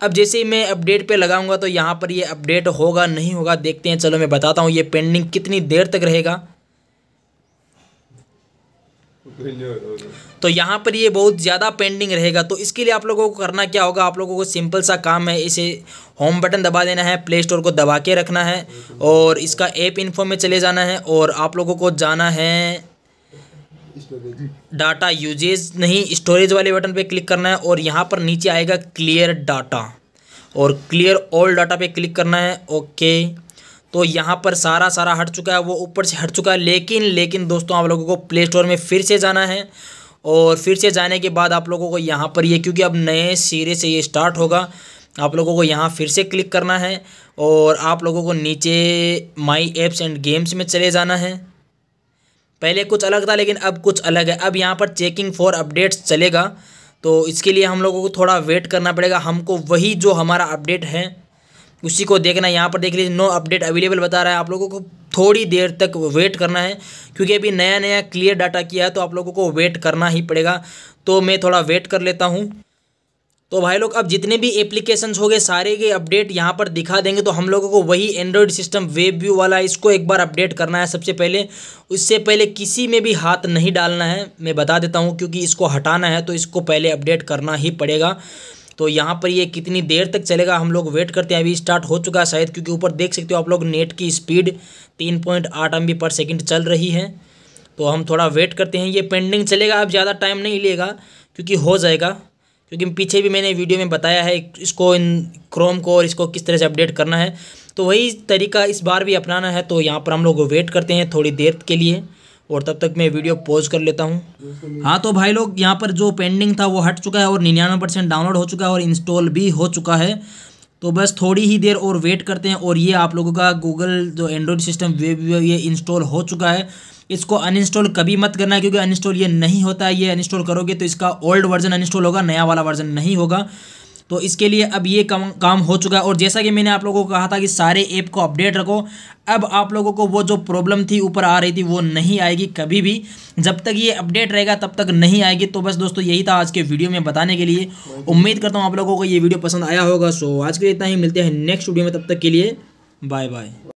अब जैसे ही मैं अपडेट पे लगाऊँगा तो यहाँ पर ये अपडेट होगा, नहीं होगा, देखते हैं। चलो मैं बताता हूँ, ये पेंडिंग कितनी देर तक रहेगा। तो यहाँ पर ये बहुत ज़्यादा पेंडिंग रहेगा। तो इसके लिए आप लोगों को करना क्या होगा? आप लोगों को सिंपल सा काम है, इसे होम बटन दबा देना है प्ले स्टोर को दबा के रखना है और इसका ऐप इन्फो में चले जाना है और आप लोगों को जाना है डाटा यूजेज नहीं स्टोरेज वाले बटन पे क्लिक करना है और यहाँ पर नीचे आएगा क्लियर डाटा और क्लियर ऑल डाटा पे क्लिक करना है ओके तो यहाँ पर सारा सारा हट चुका है, वो ऊपर से हट चुका है, लेकिन लेकिन दोस्तों आप लोगों को प्ले स्टोर में फिर से जाना है और फिर से जाने के बाद आप लोगों को यहाँ पर ये, क्योंकि अब नए सिरे से ये स्टार्ट होगा, आप लोगों को यहाँ फिर से क्लिक करना है और आप लोगों को नीचे माई एप्स एंड गेम्स में चले जाना है। पहले कुछ अलग था, लेकिन अब कुछ अलग है। अब यहाँ पर चेकिंग फॉर अपडेट्स चलेगा तो इसके लिए हम लोगों को थोड़ा वेट करना पड़ेगा। हमको वही जो हमारा अपडेट है, उसी को देखना यहाँ पर देख लीजिए नो अपडेट अवेलेबल बता रहा है। आप लोगों को थोड़ी देर तक वेट करना है, क्योंकि अभी नया नया क्लियर डाटा किया है तो आप लोगों को वेट करना ही पड़ेगा। तो मैं थोड़ा वेट कर लेता हूँ। तो भाई लोग, अब जितने भी एप्लीकेशंस हो गए, सारे के अपडेट यहाँ पर दिखा देंगे। तो हम लोगों को वही एंड्रॉयड सिस्टम वेब व्यू वाला, इसको एक बार अपडेट करना है सबसे पहले। उससे पहले किसी में भी हाथ नहीं डालना है, मैं बता देता हूँ, क्योंकि इसको हटाना है तो इसको पहले अपडेट करना ही पड़ेगा। तो यहाँ पर ये कितनी देर तक चलेगा, हम लोग वेट करते हैं। अभी स्टार्ट हो चुका है शायद, क्योंकि ऊपर देख सकते हो आप लोग नेट की स्पीड तीन पॉइंट आठ एम बी पर सेकेंड चल रही है। तो हम थोड़ा वेट करते हैं। ये पेंडिंग चलेगा, अब ज़्यादा टाइम नहीं लेगा, क्योंकि हो जाएगा। क्योंकि पीछे भी मैंने वीडियो में बताया है इसको इन क्रोम को और इसको किस तरह से अपडेट करना है। तो वही तरीका इस बार भी अपनाना है तो यहाँ पर हम लोग वेट करते हैं थोड़ी देर के लिए और तब तक मैं वीडियो पॉज कर लेता हूँ। हाँ तो भाई लोग, यहाँ पर जो पेंडिंग था वो हट चुका है और निन्यानवे परसेंट डाउनलोड हो चुका है और इंस्टॉल भी हो चुका है। तो बस थोड़ी ही देर और वेट करते हैं और ये आप लोगों का गूगल जो एंड्रॉयड सिस्टम वेब ये इंस्टॉल हो चुका है। इसको अनइंस्टॉल कभी मत करना, क्योंकि अनइंस्टॉल ये नहीं होता है, ये अनइंस्टॉल करोगे तो इसका ओल्ड वर्जन अनइंस्टॉल होगा, नया वाला वर्जन नहीं होगा। तो इसके लिए अब ये काम काम हो चुका है, और जैसा कि मैंने आप लोगों को कहा था कि सारे ऐप को अपडेट रखो, अब आप लोगों को वो जो प्रॉब्लम थी ऊपर आ रही थी, वो नहीं आएगी कभी भी। जब तक ये अपडेट रहेगा, तब तक नहीं आएगी। तो बस दोस्तों, यही था आज के वीडियो में बताने के लिए। उम्मीद करता हूँ आप लोगों को ये वीडियो पसंद आया होगा। सो आज के लिए इतना ही, मिलते हैं नेक्स्ट वीडियो में, तब तक के लिए बाय बाय